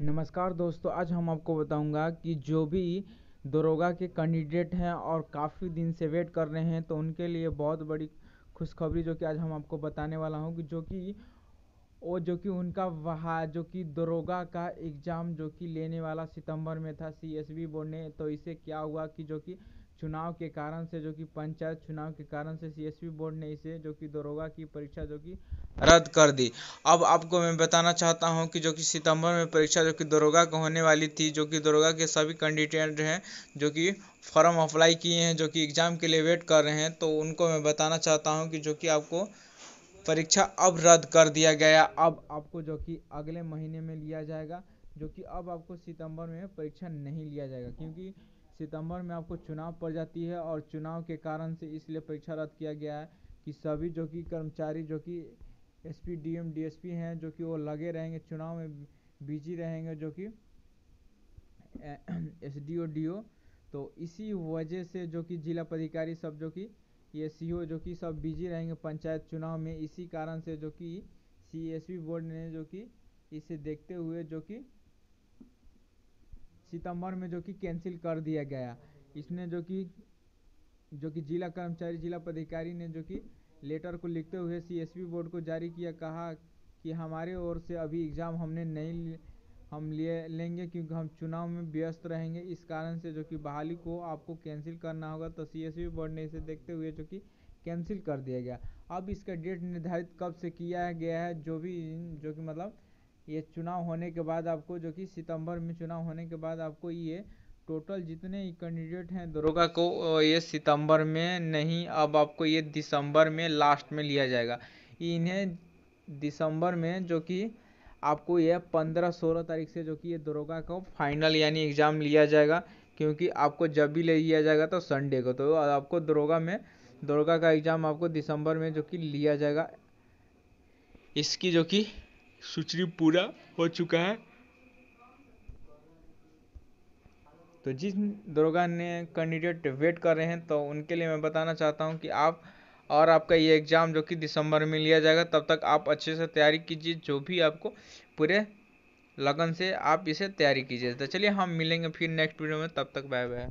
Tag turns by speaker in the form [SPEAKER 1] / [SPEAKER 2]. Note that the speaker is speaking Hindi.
[SPEAKER 1] नमस्कार दोस्तों, आज हम आपको बताऊँगा कि जो भी दरोगा के कैंडिडेट हैं और काफ़ी दिन से वेट कर रहे हैं तो उनके लिए बहुत बड़ी खुशखबरी जो कि आज हम आपको बताने वाला हूँ कि जो कि वो जो कि उनका वहा, जो कि दरोगा का एग्ज़ाम जो कि लेने वाला सितंबर में था सीएसबी बोर्ड ने तो इसे क्या हुआ कि जो कि चुनाव के कारण से जो कि पंचायत चुनाव के कारण से सीएसबी बोर्ड ने इसे जो कि दरोगा की परीक्षा जो कि रद्द कर दी अब आपको मैं बताना चाहता हूँ कि जो कि सितंबर में परीक्षा जो कि दरोगा को होने वाली थी जो कि दरोगा के सभी कैंडिडेट हैं जो कि फॉर्म अप्लाई किए हैं जो कि एग्ज़ाम के लिए वेट कर रहे हैं तो उनको मैं बताना चाहता हूँ कि जो कि आपको परीक्षा अब रद्द कर दिया गया अब आपको जो कि अगले महीने में लिया जाएगा जो कि अब आपको सितंबर में परीक्षा नहीं लिया जाएगा क्योंकि सितंबर में आपको चुनाव पड़ जाती है और चुनाव के कारण से इसलिए परीक्षा रद्द किया गया है कि सभी जो कि कर्मचारी जो कि S P D M D S P हैं जो कि वो लगे रहेंगे चुनाव में बिज़ी रहेंगे जो कि S D O D O तो इसी वजह से जो कि जिला पदाधिकारी सब जो कि ये सी ओ जो कि सब बिज़ी रहेंगे पंचायत चुनाव में इसी कारण से जो कि सी एस पी बोर्ड ने जो कि इसे देखते हुए जो कि सितंबर में जो कि कैंसिल कर दिया गया। इसने जो कि जो कि जिला कर्मचारी, जिला पदाधिकारी ने जो कि लेटर को लिखते हुए सीएसपी बोर्ड को जारी किया, कहा कि हमारे ओर से अभी एग्ज़ाम हमने नहीं हम लिए, लेंगे क्योंकि हम चुनाव में व्यस्त रहेंगे। इस कारण से जो कि बहाली को आपको कैंसिल करना होगा। तो सीएसबी बोर्ड ने इसे देखते हुए जो कि कैंसिल कर दिया गया। अब इसका डेट निर्धारित कब से किया गया है, जो भी, जो कि मतलब ये चुनाव होने के बाद आपको, जो कि सितंबर में चुनाव होने के बाद आपको ये टोटल जितने कैंडिडेट हैं, दरोगा को ये सितंबर में नहीं, अब आपको ये दिसंबर में लास्ट में लिया जाएगा। इन्हें दिसंबर में जो कि आपको यह पंद्रह सोलह तारीख से जो कि ये दरोगा को फाइनल यानी एग्ज़ाम लिया जाएगा, क्योंकि आपको जब भी ले लिया जाएगा तो संडे को तो आपको दरोगा में, दरोगा का एग्ज़ाम आपको दिसंबर में जो कि लिया जाएगा। इसकी जो कि सूची पूरा हो चुका है। तो जिस दरोगा ने कैंडिडेट वेट कर रहे हैं तो उनके लिए मैं बताना चाहता हूँ कि आप और आपका ये एग्ज़ाम जो कि दिसंबर में लिया जाएगा, तब तक आप अच्छे से तैयारी कीजिए, जो भी आपको पूरे लगन से आप इसे तैयारी कीजिए। तो चलिए हम मिलेंगे फिर नेक्स्ट वीडियो में, तब तक बाय बाय